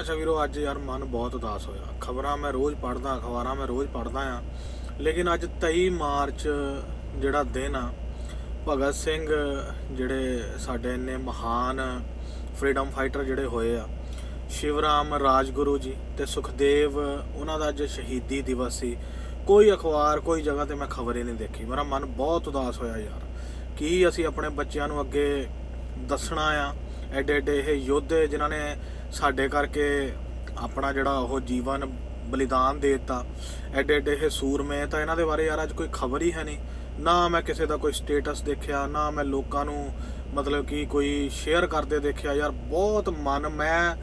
ਅੱਛਾ ਵੀਰੋ, ਅੱਜ ਯਾਰ ਮਨ ਬਹੁਤ ਉਦਾਸ ਹੋਇਆ। ਖਬਰਾਂ ਮੈਂ ਰੋਜ਼ ਪੜ੍ਹਦਾ, ਅਖਬਾਰਾਂ ਮੈਂ ਰੋਜ਼ ਪੜ੍ਹਦਾ ਆ ਲੇਕਿਨ ਅੱਜ 23 ਮਾਰਚ ਜਿਹੜਾ ਦਿਨ ਆ, ਭਗਤ ਸਿੰਘ ਜਿਹੜੇ ਸਾਡੇ ਇੰਨੇ ਮਹਾਨ ਫਰੀडम ਫਾਈਟਰ ਜਿਹੜੇ ਹੋਏ ਆ, ਸ਼ਿਵਰਾਮ ਰਾਜਗੁਰੂ ਜੀ ਤੇ ਸੁਖਦੇਵ, ਉਹਨਾਂ ਦਾ ਅੱਜ ਸ਼ਹੀਦੀ ਦਿਵਸ ਸੀ। ਕੋਈ ਅਖਬਾਰ, ਕੋਈ ਜਗ੍ਹਾ ਤੇ ਮੈਂ ਖਬਰ ਹੀ ਨਹੀਂ ਦੇਖੀ। ਮੇਰਾ ਮਨ ਬਹੁਤ ਉਦਾਸ ਹੋਇਆ ਯਾਰ। ਕੀ ਅਸੀਂ ਆਪਣੇ ਬੱਚਿਆਂ ਨੂੰ ਅੱਗੇ ਦੱਸਣਾ ਆ? ਐਡੇ ਐਡੇ ਇਹ ਯੋਧੇ ਜਿਨ੍ਹਾਂ ਨੇ ਸਾਡੇ ਕਰਕੇ ਆਪਣਾ ਜਿਹੜਾ ਉਹ ਜੀਵਨ ਬਲੀਦਾਨ ਦੇ ਦਿੱਤਾ। ਐਡੇ ਐਡੇ ਇਹ ਸੂਰਮੇ ਤਾਂ ਇਹਨਾਂ ਦੇ ਬਾਰੇ ਯਾਰ ਅੱਜ ਕੋਈ ਖਬਰ ਹੀ ਹੈ ਨਹੀਂ। ਨਾ ਮੈਂ ਕਿਸੇ ਦਾ ਕੋਈ ਸਟੇਟਸ ਦੇਖਿਆ, ਨਾ ਮੈਂ ਲੋਕਾਂ ਨੂੰ ਮਤਲਬ ਕਿ ਕੋਈ ਸ਼ੇਅਰ ਕਰਦੇ ਦੇਖਿਆ। ਯਾਰ ਬਹੁਤ ਮਨ, ਮੈਂ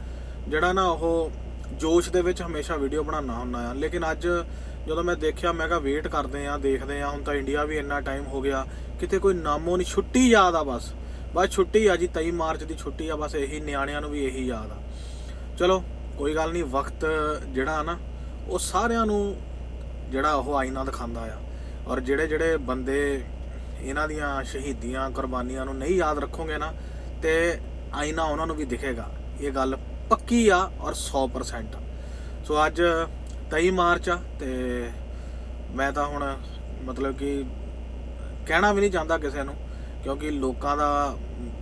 ਜਿਹੜਾ ਨਾ ਉਹ ਜੋਸ਼ ਦੇ ਵਿੱਚ ਹਮੇਸ਼ਾ ਵੀਡੀਓ ਬਣਾਉਣਾ ਹੁੰਦਾ ਆ ਲੇਕਿਨ ਅੱਜ ਜਦੋਂ ਮੈਂ ਦੇਖਿਆ, ਮੈਂ ਕਿਹਾ ਵੇਟ ਕਰਦੇ ਆ ਦੇਖਦੇ ਆ ਹੁਣ ਤਾਂ ਇੰਡੀਆ ਵੀ ਇੰਨਾ ਟਾਈਮ ਹੋ ਗਿਆ, ਕਿਤੇ ਕੋਈ ਨਾਮੋ ਨਹੀਂ ਛੁੱਟੀ ਯਾਦ ਆ ਬਸ। ਬਸ ਛੁੱਟੀ ਆ ਜੀ 23 ਮਾਰਚ ਦੀ ਛੁੱਟੀ ਆ, ਬਸ ਇਹੀ ਨਿਆਣਿਆਂ ਨੂੰ ਵੀ ਇਹੀ ਯਾਦ ਆ। ਚਲੋ, ਕੋਈ ਗੱਲ ਨਹੀਂ, ਵਕਤ ਜਿਹੜਾ ਨਾ, ਉਹ ਸਾਰਿਆਂ ਨੂੰ ਜਿਹੜਾ ਉਹ ਆਈਨਾ ਦਿਖਾਉਂਦਾ ਆ। ਔਰ ਜਿਹੜੇ ਜਿਹੜੇ ਬੰਦੇ ਇਹਨਾਂ ਦੀਆਂ ਸ਼ਹੀਦੀਆਂ, ਕੁਰਬਾਨੀਆਂ ਨੂੰ ਨਹੀਂ ਯਾਦ ਰੱਖੋਗੇ ਨਾ, ਤੇ ਆਈਨਾ ਉਹਨਾਂ ਨੂੰ ਵੀ ਦਿਖੇਗਾ। ਇਹ ਗੱਲ ਪੱਕੀ ਆ ਔਰ 100% ਸੋ ਅੱਜ 23 ਮਾਰਚ ਆ, ਤੇ ਮੈਂ ਤਾਂ ਹੁਣ ਮਤਲਬ ਕਿ ਕਹਿਣਾ ਵੀ ਨਹੀਂ ਚਾਹੁੰਦਾ ਕਿਸੇ ਨੂੰ। ਕਿਉਂਕਿ ਲੋਕਾਂ ਦਾ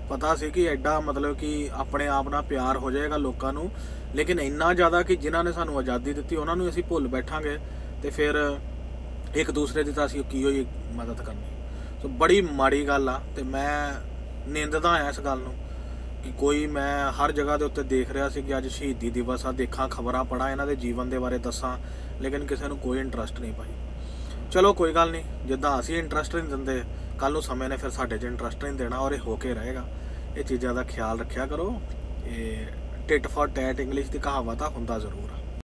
ਪਤਾ ਸੀ ਕਿ ਐਡਾ ਮਤਲਬ ਕਿ ਆਪਣੇ ਆਪ ਨਾਲ ਪਿਆਰ ਹੋ ਜਾਏਗਾ ਲੋਕਾਂ ਨੂੰ। ਲੇਕਿਨ ਇੰਨਾ ਜ਼ਿਆਦਾ ਕਿ ਜਿਨ੍ਹਾਂ ਨੇ ਸਾਨੂੰ ਆਜ਼ਾਦੀ ਦਿੱਤੀ, ਉਹਨਾਂ ਨੂੰ ਅਸੀਂ ਭੁੱਲ ਬੈਠਾਂਗੇ ਤੇ ਫਿਰ ਇੱਕ ਦੂਸਰੇ ਦੀ ਤਾਂ ਅਸੀਂ ਕੀ ਹੋਈ ਮਦਦ ਕਰਨੀ। ਸੋ ਬੜੀ ਮਾੜੀ ਗੱਲ ਆ ਤੇ ਮੈਂ ਨਿੰਦਦਾ ਆ ਇਸ ਗੱਲ ਨੂੰ ਕਿ ਕੋਈ ਮੈਂ ਹਰ ਜਗ੍ਹਾ ਦੇ ਉੱਤੇ ਦੇਖ ਰਿਹਾ ਸੀ ਕਿ ਅੱਜ ਸ਼ਹੀਦੀ ਦਿਵਸ ਆ, ਦੇਖਾਂ ਖਬਰਾਂ ਪੜਾਂ ਇਹਨਾਂ ਦੇ ਜੀਵਨ ਦੇ ਬਾਰੇ ਦੱਸਾਂ, ਲੇਕਿਨ ਕਿਸੇ ਨੂੰ ਕੋਈ ਇੰਟਰਸਟ ਨਹੀਂ ਪਾਈ। ਚਲੋ ਕੋਈ ਗੱਲ ਨਹੀਂ, ਜਿੱਦਾਂ ਅਸੀਂ ਇੰਟਰਸਟ ਨਹੀਂ ਦਿੰਦੇ ਕੱਲ ਨੂੰ ਸਮੇਂ ਨੇ ਫਿਰ ਸਾਡੇ 'ਚ ਇੰਟਰਸਟ ਨਹੀਂ ਦੇਣਾ ਔਰ ਇਹ ਹੋ ਕੇ ਰਹੇਗਾ। ਇਹ ਚੀਜ਼ਾਂ ਦਾ ਖਿਆਲ ਰੱਖਿਆ ਕਰੋ। ਇਹ ਟਿਟ ਫॉर ਟੈਟ ਇੰਗਲਿਸ਼ ਦੀ ਕਹਾਵਤ ਆ, ਹੁੰਦਾ ਜ਼ਰੂਰ ਆ।